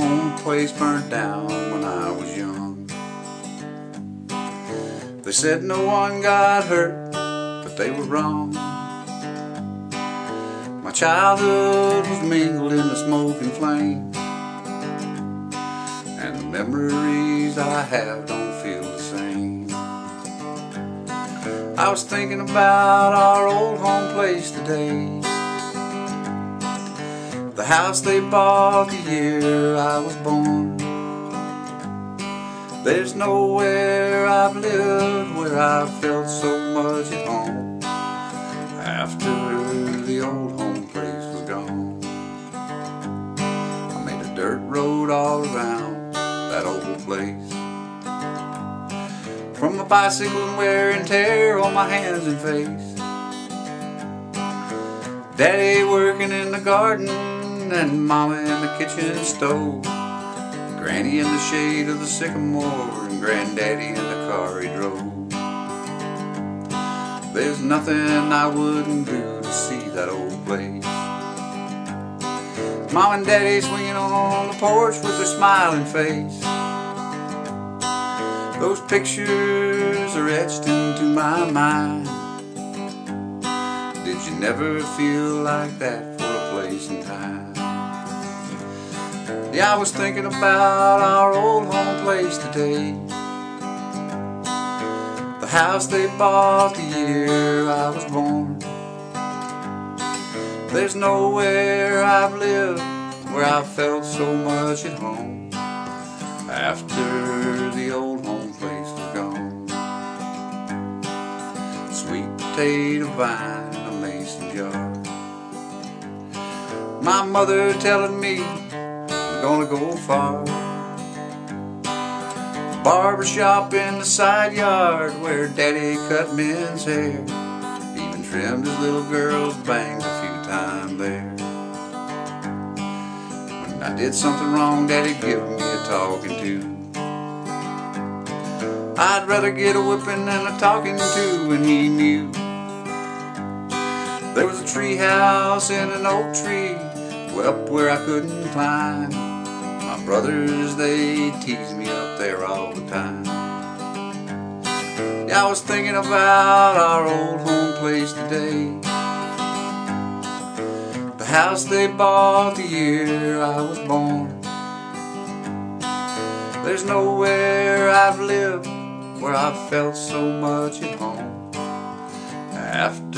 home place burnt down when I was young. They said no one got hurt, but they were wrong. My childhood was mingled in the smoke and flame. And the memories I have don't feel the same. I was thinking about our old home place today. House they bought the year I was born. There's nowhere I've lived where I felt so much at home after the old home place was gone. I made a dirt road all around that old place. From my bicycle and wear and tear on my hands and face. Daddy working in the garden and Mama in the kitchen stove. Granny in the shade of the sycamore and Granddaddy in the car he drove. There's nothing I wouldn't do to see that old place. Mom and Daddy swinging on the porch with their smiling face. Those pictures are etched into my mind. Did you never feel like that for a place and time? Yeah, I was thinking about our old home place today. The house they bought the year I was born. There's nowhere I've lived where I felt so much at home after the old home place was gone. Sweet potato vine in a mason jar. My mother telling me gonna go far. Barber shop in the side yard where daddy cut men's hair. Even trimmed his little girl's bangs a few times there. When I did something wrong, daddy give me a talking to. I'd rather get a whipping than a talking to, and he knew. There was a tree house in an oak tree, way up where I couldn't climb. Brothers, they tease me up there all the time. Yeah, I was thinking about our old home place today. The house they bought the year I was born. There's nowhere I've lived where I felt so much at home after